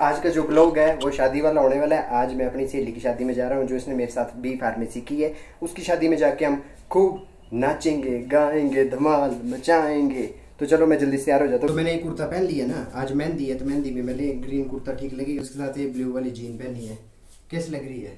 आज का जो ब्लॉग है वो शादी वाला होने वाला है। आज मैं अपनी सहेली की शादी में जा रहा हूँ जो इसने मेरे साथ बी फार्मेसी की है। उसकी शादी में जाके हम खूब नाचेंगे गाएँगे धमाल मचाएँगे। तो चलो मैं जल्दी से तैयार हो जाता हूँ। तो मैंने एक कुर्ता पहन लिया ना आज मेहंदी है तो मेहंदी में मैंने ग्रीन कुर्ता ठीक लगेगी। उसके साथ ये ब्लू वाली जीन पहनी है। कैसी लग रही है?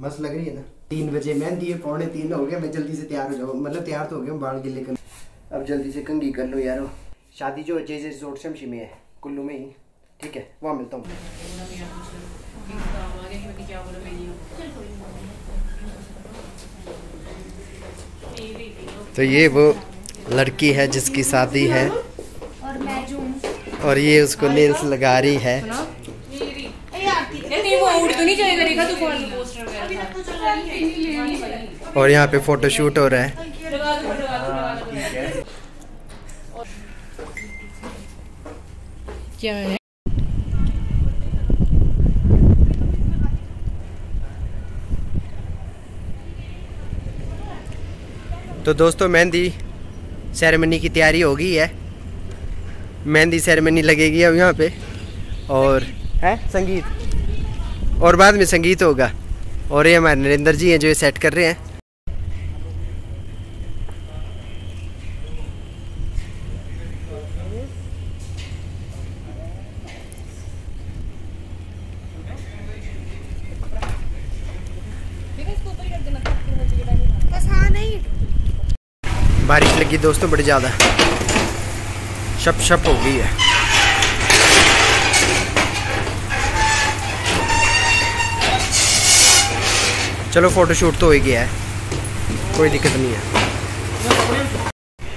मस्त लग रही है ना? तीन बजे मेहंदी है पौने तीन हो गया मैं जल्दी से तैयार हो जाऊँ। मतलब तैयार तो हो गया बाल गिले कर अब जल्दी से कंगी कर लो यार। शादी जो जे जे रिजोर्ट शमशी में है कुल्लू में ही। ठीक है वहाँ मिलता हूँ। तो ये वो लड़की है जिसकी शादी है। और हूँ। ये उसको नेल्स लगा रही है। और यहाँ पे फ़ोटो शूट हो रहा है। दो क्या है? तो दोस्तों, मेहंदी सेरेमनी की तैयारी हो गई है। मेहंदी सेरेमनी लगेगी अब यहाँ पे। और है? संगीत? और बाद में संगीत होगा। और ये हमारे नरेंद्र जी हैं जो ये सेट कर रहे हैं। बारिश लगी दोस्तों, बड़ी ज़्यादा। शप शप हो गई है। चलो फोटोशूट तो हो ही गया है। कोई दिक्कत नहीं है।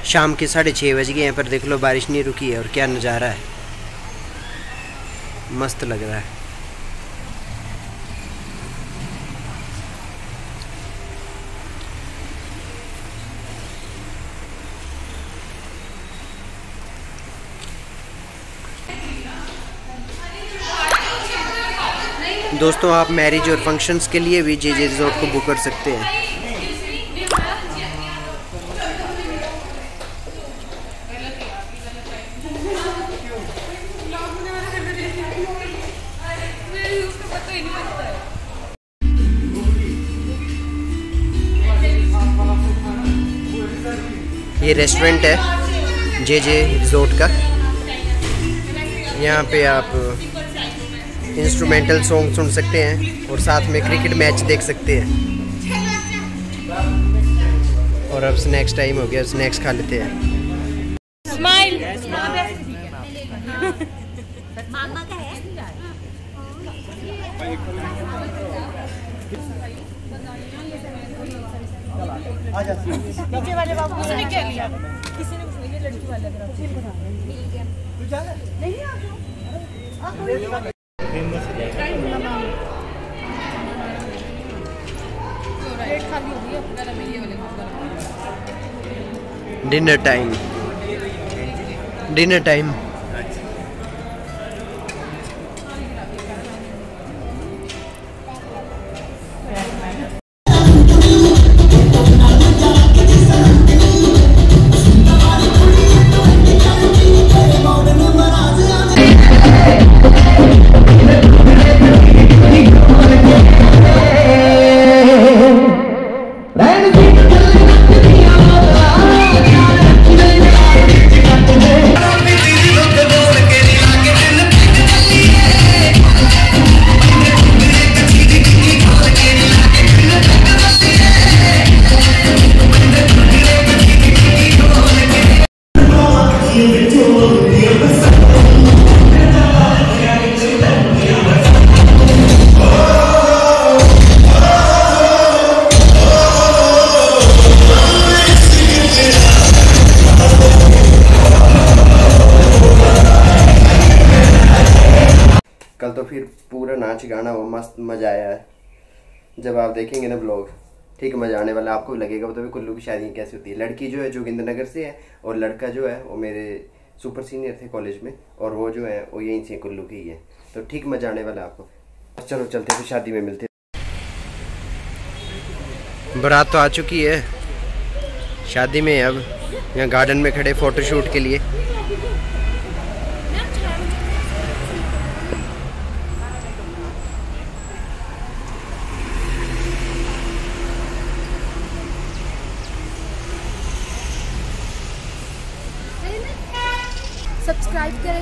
शाम के साढ़े छः बज गए हैं, पर देख लो, बारिश नहीं रुकी है, और क्या नज़ारा है। मस्त लग रहा है। दोस्तों, आप मैरिज और फ़ंक्शंस के लिए भी जे जे रिजॉर्ट को बुक कर सकते हैं। ये रेस्टोरेंट है जे जे रिजॉर्ट का। यहाँ पे आप इंस्ट्रूमेंटल सॉन्ग सुन सकते हैं और साथ में क्रिकेट मैच देख सकते हैं। और अब स्नैक्स टाइम हो गया स्नैक्स खा लेते हैं। स्माइल मामा का है नीचे वाले बाबू किसने क्या लिया। किसी ने कुछ नहीं लड़की वाले है डिनर टाइम डिनर टाइम पूरा नाच गाना वो मस्त मज़ा आया है। जब आप देखेंगे ना ब्लॉग ठीक मज़ा आने वाला आपको लगेगा भी कुल्लू की शादी कैसी होती है। लड़की जो है जोगिंद्र नगर से है और लड़का जो है वो मेरे सुपर सीनियर थे कॉलेज में और वो जो है वो यहीं से कुल्लू की ही है। तो ठीक मज़ा आने वाला आपको। चलो चलते फिर शादी में मिलते बारात तो आ चुकी है। शादी में अब यहाँ गार्डन में खड़े फ़ोटोशूट के लिए सब्सक्राइब करें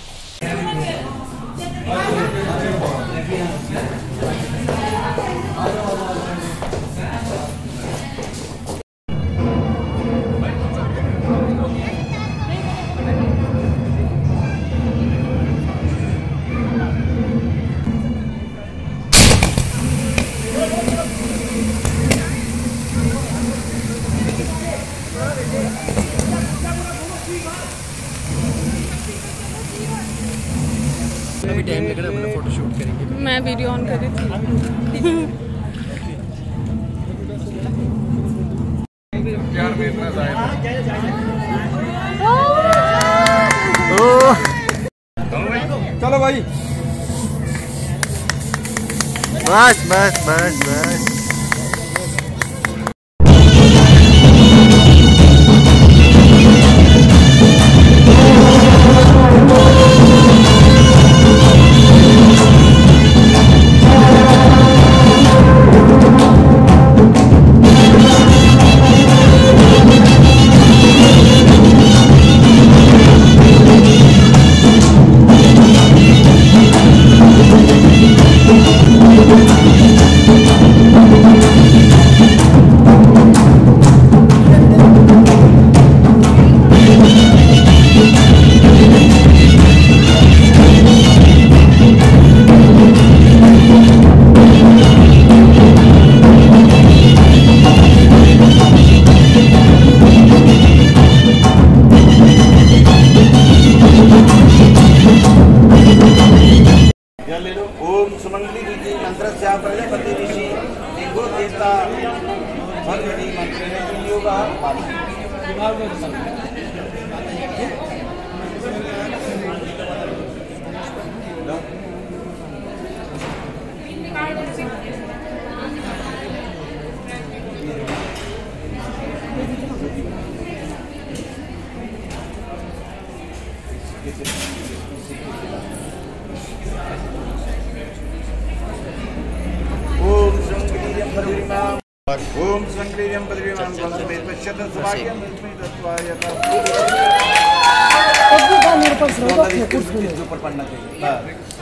Yeah. मैं वीडियो ऑन कर रही थी। चलो भाई। बस बस बस बस। ओम ओम सुमंगली पदवीमा वंदे पश्यत सुभाग्यम लक्ष्मी तत्वाय ऊपर पढ़ना चाहिए